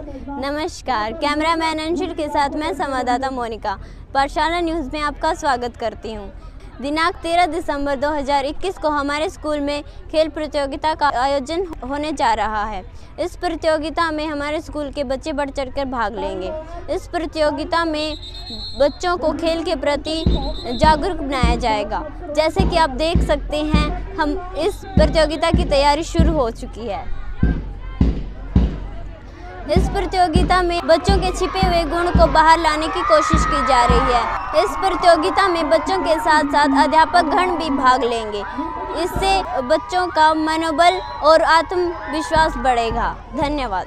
नमस्कार, कैमरामैन अंशुल के साथ मैं संवाददाता मोनिका, पाठशाला न्यूज़ में आपका स्वागत करती हूँ। दिनांक 13 दिसंबर 2021 को हमारे स्कूल में खेल प्रतियोगिता का आयोजन होने जा रहा है। इस प्रतियोगिता में हमारे स्कूल के बच्चे बढ़ चढ़कर भाग लेंगे। इस प्रतियोगिता में बच्चों को खेल के प्रति जागरूक बनाया जाएगा। जैसे कि आप देख सकते हैं, हम इस प्रतियोगिता की तैयारी शुरू हो चुकी है। इस प्रतियोगिता में बच्चों के छिपे हुए गुण को बाहर लाने की कोशिश की जा रही है। इस प्रतियोगिता में बच्चों के साथ साथ अध्यापक गण भी भाग लेंगे। इससे बच्चों का मनोबल और आत्मविश्वास बढ़ेगा। धन्यवाद।